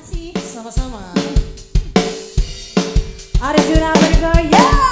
kasih. Sama-sama. Arjuna bergoyang.